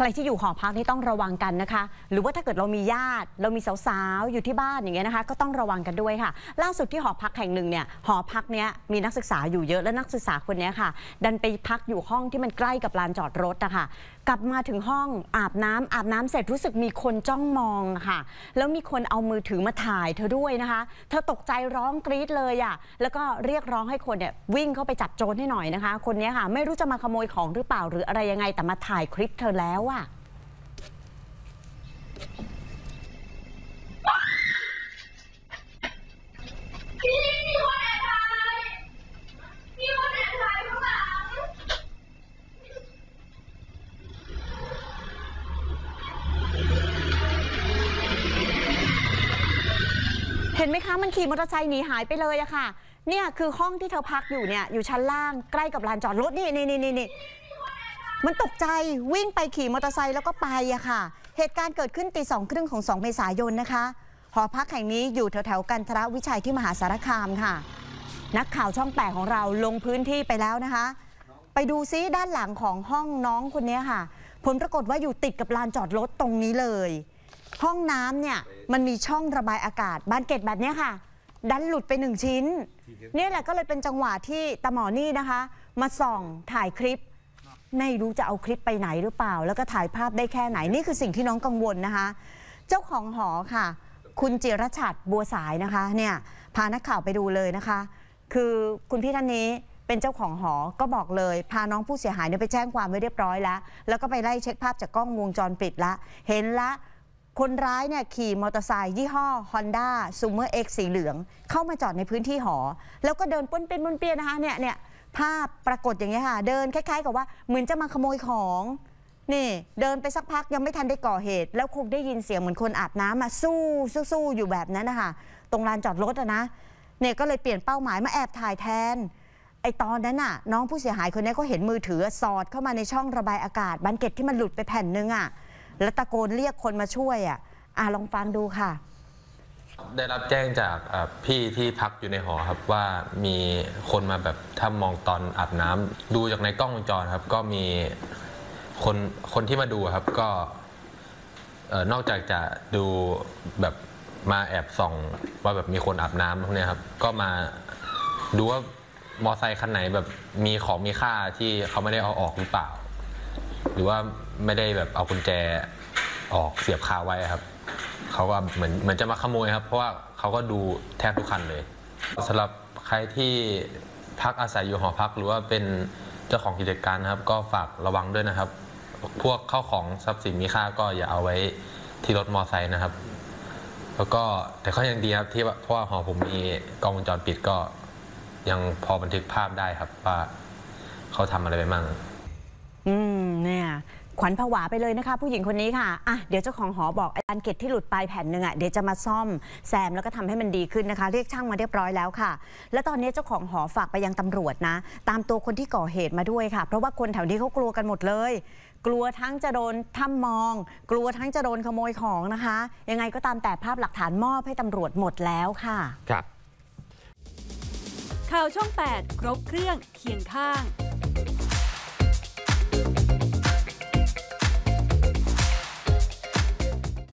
ใครที่อยู่หอพักนี่ต้องระวังกันนะคะ หรือว่าถ้าเกิดเรามีญาติ เรามีสาวๆ อยู่ที่บ้านอย่างเงี้ยนะคะ ก็ต้องระวังกันด้วยค่ะ ล่าสุดที่หอพักแห่งหนึ่งเนี่ย หอพักเนี้ยมีนักศึกษาอยู่เยอะ และนักศึกษาคนนี้ค่ะ ดันไปพักอยู่ห้องที่มันใกล้กับลานจอดรถนะคะกลับมาถึงห้องอาบน้ำอาบน้ำเสร็จรู้สึกมีคนจ้องมองค่ะ แล้วมีคนเอามือถือมาถ่ายเธอด้วยนะคะ เธอตกใจร้องกรี๊ดเลยอะ แล้วก็เรียกร้องให้คนเนี่ยวิ่งเข้าไปจับโจรให้หน่อยนะคะ คนนี้ค่ะ ไม่รู้จะมาขโมยของหรือเปล่าหรืออะไรยังไงแต่มาถ่ายคลิปเธอแล้วอะพี่ว่ายมีคนแอบถ่ายข้างหลังเห็นไหมคะ มันขี่มอเตอร์ไซค์หนีหายไปเลยอะค่ะ เนี่ยคือห้องที่เธอพักอยู่เนี่ย อยู่ชั้นล่างใกล้กับลานจอดรถนี่นี่นี่นี่ มันตกใจวิ่งไปขี่มอเตอร์ไซค์แล้วก็ไปอะค่ะ เหตุการณ์เกิดขึ้นตีสองครึ่งของ 2 เมษายนนะคะ หอพักแห่งนี้อยู่แถวแถวๆกันทรวิชัยที่มหาสารคามค่ะ นักข่าวช่องแปดของเราลงพื้นที่ไปแล้วนะคะ ไปดูซิด้านหลังของห้องน้องคนนี้ค่ะ ผลปรากฏว่าอยู่ติดกับลานจอดรถตรงนี้เลย ห้องน้ำเนี่ยมันมีช่องระบายอากาศบานเกล็ดแบบเนี้ยค่ะ ดันหลุดไปหนึ่งชิ้นเนี่ยแหละก็เลยเป็นจังหวะที่ตาหมอนี่นะคะ มาส่องถ่ายคลิป ไม่รู้จะเอาคลิปไปไหนหรือเปล่า แล้วก็ถ่ายภาพได้แค่ไหนนี่คือสิ่งที่น้องกังวลนะคะ เจ้าของหอค่ะ คุณจิรชัดบัวสายนะคะเนี่ยพานักข่าวไปดูเลยนะคะ คือคุณพี่ท่านนี้เป็นเจ้าของหอ ก็บอกเลย พาน้องผู้เสียหายเนี่ยไปแจ้งความไว้เรียบร้อยแล้ว แล้วก็ไปไล่เช็คภาพจากกล้องวงจรปิดละ เห็นละ คนร้ายเนี่ยขี่มอเตอร์ไซค์ยี่ห้อ Honda s u m m e r X สีเหลือง เข้ามาจอดในพื้นที่หอ แล้วก็เดินป้นเป็นป้นเปี้ยนนะคะเนี่ยเนี่ยภาพปรากฏอย่างเงี้ยค่ะ เดินคล้ายๆ กับว่าเหมือนจะมาขโมยของนี่เดินไปสักพักยังไม่ทันได้ก่อเหตุ แล้วคงได้ยินเสียงเหมือนคนอาบน้ำมาสู้สู้สู้อยู่แบบนั้นนะคะตรงลานจอดรถอะนะเนี่ยก็เลยเปลี่ยนเป้าหมายมาแอบถ่ายแทนไอตอนนั้นน่ะน้องผู้เสียหายคนนี้ก็เห็นมือถือสอดเข้ามาในช่องระบายอากาศบันเกล็ดที่มันหลุดไปแผ่นนึงอะ แล้วตะโกนเรียกคนมาช่วยอะอะลองฟังดูค่ะ ได้รับแจ้งจากเอ่อพี่ที่พักอยู่ในหอครับว่ามีคนมาแบบถ้ามองตอนอาบน้ำดูจากในกล้องวงจรครับ ก็มีคนคนที่มาดูครับก็เอ่อนอกจากจะดูแบบมาแอบส่องว่าแบบมีคนอาบน้ำพวกเนี้ยครับ ก็มาดูว่ามอไซค์คันไหนแบบมีของมีค่าที่เขาไม่ได้เอาออกหรือเปล่า หรือว่าไม่ได้แบบเอากุญแจออกเสียบคาไว้ครับเขาก็เหมือนเหมือนจะมาขโมยครับ เพราะว่าเขาก็ดูแทบทุกคันเลยสำหรับใครที่พักอาศัยอยู่หอพัก หรือว่าเป็นเจ้าของกิจการนะครับ ก็ฝากระวังด้วยนะครับ พวกเข้าของทรัพย์สินมีค่าก็อย่าเอาไว้ที่รถมอไซค์นะครับ แล้วก็แต่ก็ยังดีครับที่ว่าเพราะว่าหอผมมีกล้องวงจรปิดก็ยังพอบันทึกภาพได้ครับว่าเขาทำอะไรไปมั่ง อืมเนี่ยขวัญผวาไปเลยนะคะ ผู้หญิงคนนี้ค่ะอะ เดี๋ยวเจ้าของหอบอกไอ้อันเกตที่หลุดไปแผ่นหนึ่งอะเดี๋ยวจะมาซ่อมแซมแล้วก็ทำให้มันดีขึ้นนะคะ เรียกช่างมาเรียบร้อยแล้วค่ะ และตอนนี้เจ้าของหอฝากไปยังตำรวจนะ ตามตัวคนที่ก่อเหตุมาด้วยค่ะ เพราะว่าคนแถวนี้เขากลัวกันหมดเลย กลัวทั้งจะโดนถ้ำมอง กลัวทั้งจะโดนขโมยของนะคะ ยังไงก็ตามแต่ภาพหลักฐานมอบให้ตำรวจหมดแล้วค่ะครับข่าวช่อง 8 ครบเครื่องเคียงข้าง